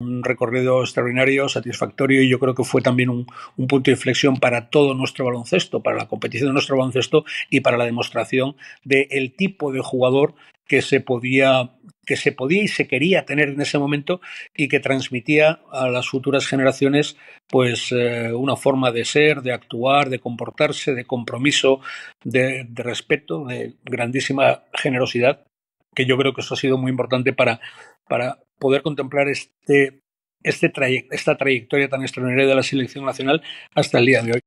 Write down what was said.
un recorrido extraordinario, satisfactorio y yo creo que fue también un, punto de inflexión para todo nuestro baloncesto, para la competición de nuestro baloncesto y para la demostración del tipo de jugador que se podía que se podía y se quería tener en ese momento y que transmitía a las futuras generaciones pues eh, una forma de ser, de actuar, de comportarse, de compromiso, de, de respeto, de grandísima generosidad, que yo creo que eso ha sido muy importante para, para poder contemplar este, este esta trayectoria tan extraordinaria de la selección nacional hasta el día de hoy.